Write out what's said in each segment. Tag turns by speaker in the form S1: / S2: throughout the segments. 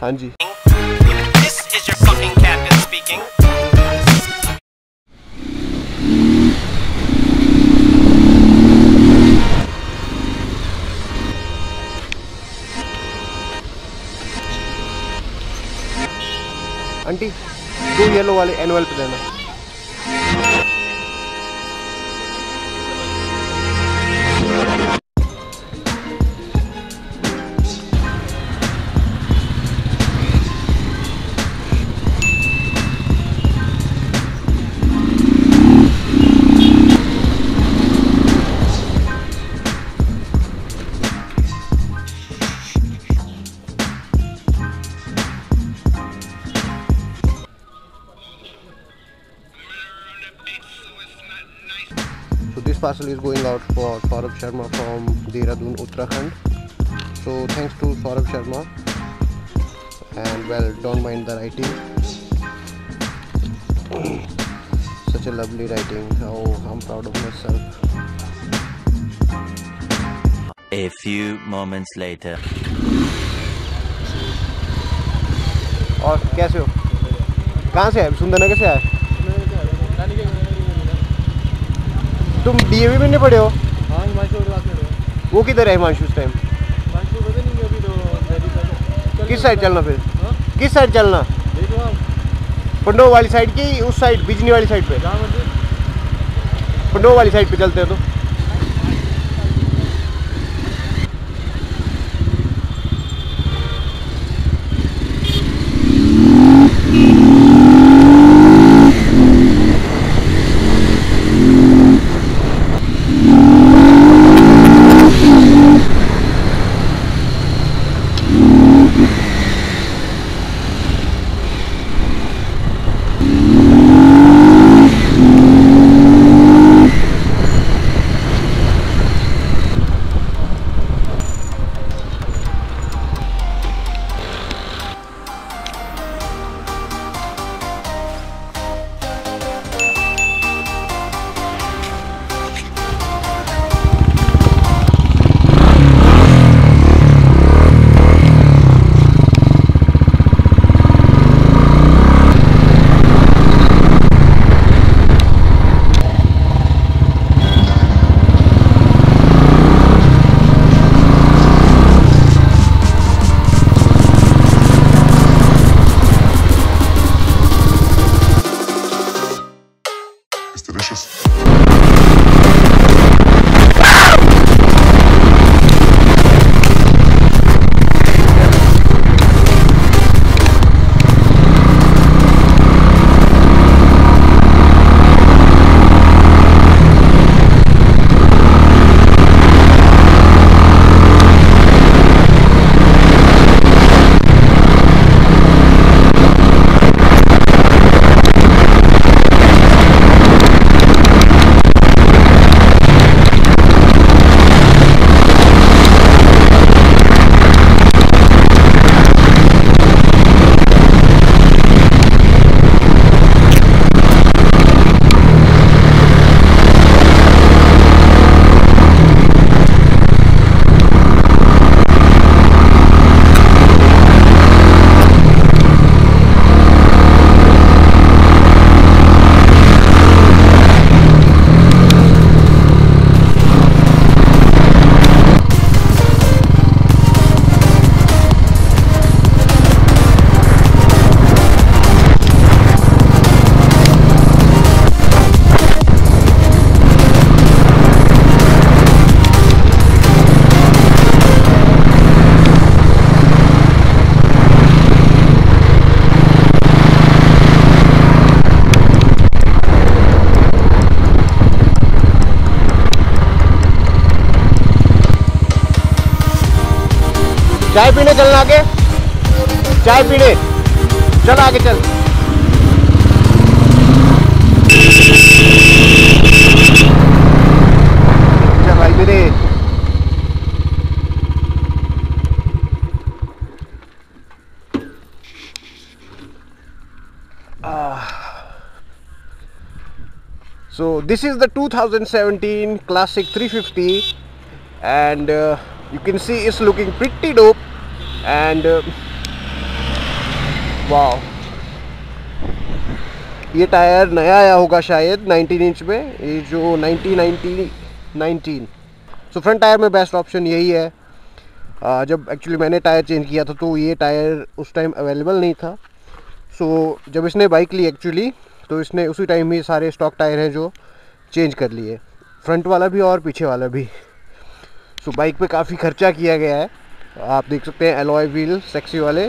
S1: हाँ
S2: जी। आंटी दो येलो वाले एनुअल पे देना। parcel is going out for Saurabh Sharma from Dehradun, Uttarakhand. So thanks to Saurabh Sharma and well don't mind the writing. Such a lovely writing. Oh I'm proud of myself.
S3: A few moments later.
S2: और कैसे हो कहाँ से है सुंदरनगर से आए तुम DAV में नहीं पढ़े हो?
S1: हाँ
S2: वो किधर है हिमांशु उस टाइम
S1: तो
S2: किस साइड चलना फिर?
S1: हाँ?
S2: किस साइड चलना? पंडो वाली साइड की उस साइड बिजनी वाली साइड पे? पंडो वाली साइड पे चलते हो तो। चाय पीने चलना आगे चाय पीने चल आगे चल So this is the 2017 Classic 350 and uh, you can see it's looking pretty dope and वाह ये टायर नया आया होगा शायद 19 इंच में ये जो 90 90 19 सो फ्रंट टायर में बेस्ट ऑप्शन यही है। आ, जब एक्चुअली मैंने टायर चेंज किया था तो ये टायर उस टाइम अवेलेबल नहीं था। सो so, जब इसने बाइक ली एक्चुअली तो इसने उसी टाइम ही सारे स्टॉक टायर हैं जो चेंज कर लिए। फ्रंट वाला भी और पीछे वाला भी। सो so, बाइक पे काफ़ी खर्चा किया गया है। आप देख सकते हैं एलोय व्हील सेक्सी वाले।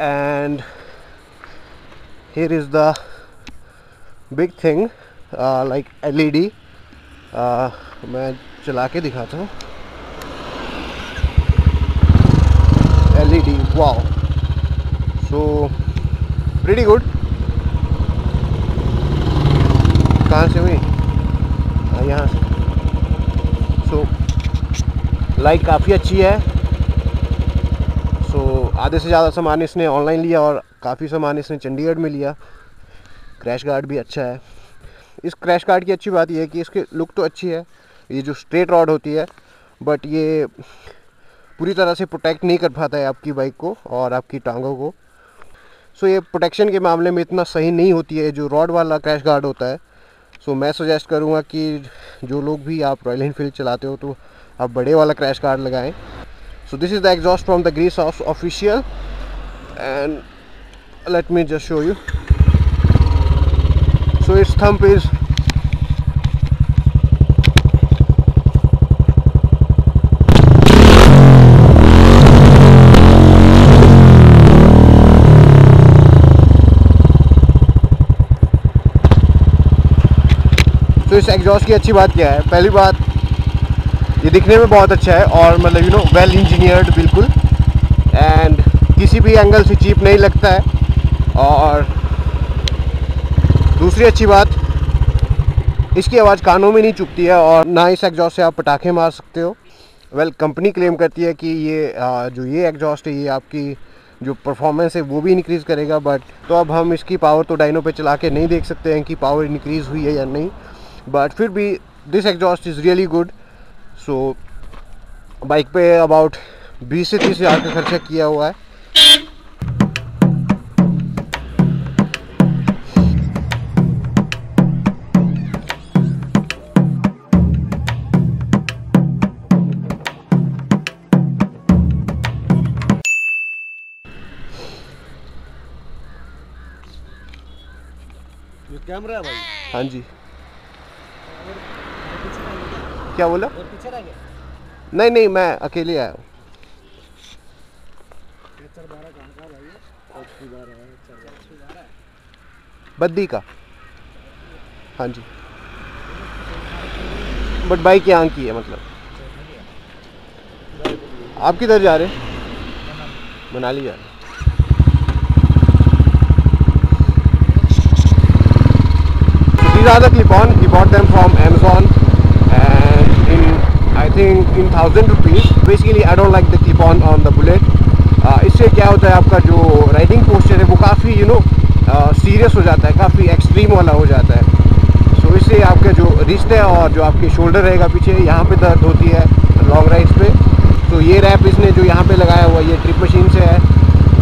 S2: And here is the big thing like LED मैं चला के दिखाता हूँ। LED wow so very good कहाँ से हुई? हाँ, यहाँ से। लाइट काफ़ी अच्छी है। सो आधे से ज़्यादा सामान इसने ऑनलाइन लिया और काफ़ी सामान इसने चंडीगढ़ में लिया। क्रैश गार्ड भी अच्छा है। इस क्रैश गार्ड की अच्छी बात यह है कि इसकी लुक तो अच्छी है। ये जो स्ट्रेट रॉड होती है बट ये पूरी तरह से प्रोटेक्ट नहीं कर पाता है आपकी बाइक को और आपकी टांगों को। सो ये प्रोटेक्शन के मामले में इतना सही नहीं होती है। जो रॉड वाला क्रैश गार्ड होता है सो मैं सजेस्ट करूँगा कि जो लोग भी आप रॉयल इनफील्ड चलाते हो तो आप बड़े वाला क्रैश कार्ड लगाए। So this is the exhaust from the grease of official and let me just show you so it's thump is तो इस एग्जॉस्ट की अच्छी बात क्या है? पहली बात ये दिखने में बहुत अच्छा है और मतलब यू नो वेल इंजीनियर्ड बिल्कुल। एंड किसी भी एंगल से चीप नहीं लगता है। और दूसरी अच्छी बात, इसकी आवाज़ कानों में नहीं चुपती है और ना इस एग्जॉस्ट से आप पटाखे मार सकते हो। वेल कंपनी क्लेम करती है कि ये जो ये एग्जॉस्ट है, ये आपकी जो परफॉर्मेंस है, वो भी इंक्रीज़ करेगा। बट तो अब हम इसकी पावर तो डाइनो पे चला के नहीं देख सकते हैं कि पावर इंक्रीज़ हुई है या नहीं। बट फिर भी this exhaust is really good so bike पे अबाउट 20 से तीस हज़ार का खर्चा किया हुआ है।
S1: कैमरा है भाई।
S2: हाँ जी। क्या बोला? नहीं नहीं मैं अकेले आया हूँ।
S1: है
S2: बद्दी का। हाँ जी। बट बाइक यहाँ की है मतलब। आप किधर जा रहे हैं? मनाली जा रहे these are the clip-on. He bought them from Amazon 15,000 rupees basically I don't like the clip on on the Bullet इससे क्या होता है आपका जो राइडिंग पोस्चर है वो काफ़ी यू नो सीरियस हो जाता है काफ़ी एक्सट्रीम वाला हो जाता है। सो so, इससे आपके जो रिस्ट है और जो आपके शोल्डर रहेगा पीछे यहाँ पे दर्द होती है लॉन्ग राइड्स पे। तो ये रैप इसने जो यहाँ पे लगाया हुआ ये ट्रिप मशीन से है।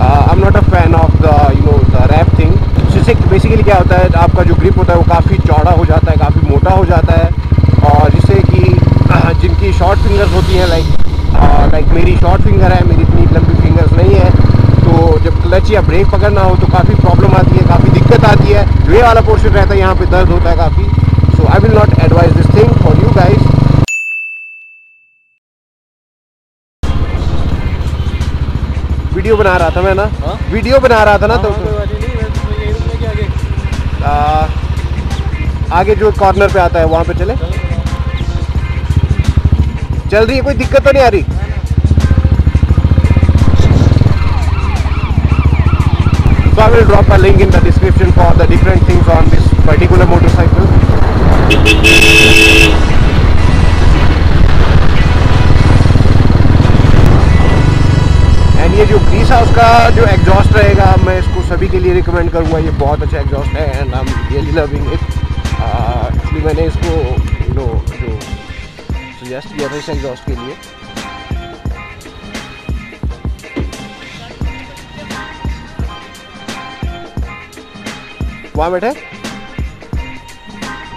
S2: I am not a fan of the you know the wrap thing जिससे बेसिकली क्या होता है आपका जो ग्रिप होता है वो काफ़ी चौड़ा हो जाता है काफ़ी मोटा हो जाता है। शॉर्ट फिंगर है मेरी इतनी लंबी फिंगर्स नहीं है। तो जब क्लच या ब्रेक पकड़ना हो तो काफ़ी प्रॉब्लम आती है काफ़ी दिक्कत आती है। ये वाला पोर्शन रहता है यहाँ पे दर्द होता है काफ़ी। So I will not advise this thing for you guys video बना रहा था मैं ना?
S1: हाँ?
S2: वीडियो बना रहा था ना तो
S1: हाँ, बात ही तो रुकने के आगे।
S2: आ, आगे जो कॉर्नर पे आता है वहाँ पे चले।
S1: चलो।
S2: चल रही है कोई दिक्कत तो नहीं आ रही? I will drop a link in the description for the different things on this particular motorcycle. And ये जो ग्रीस हाउस का जो एग्जॉस्ट रहेगा, मैं इसको सभी के लिए रिकमेंड करूँगा। ये बहुत अच्छा एग्जॉस्ट है and I am really loving it actually मैंने इसको नो जो सजेस्ट किया था इस एग्जॉस्ट के लिए। वहाँ बैठे?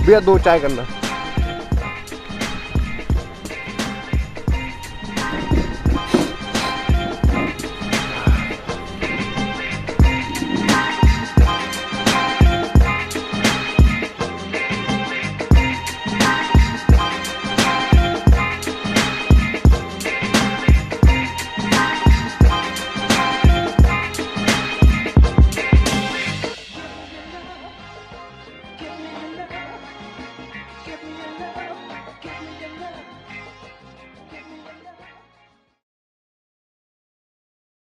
S2: भैया दो चाय करना।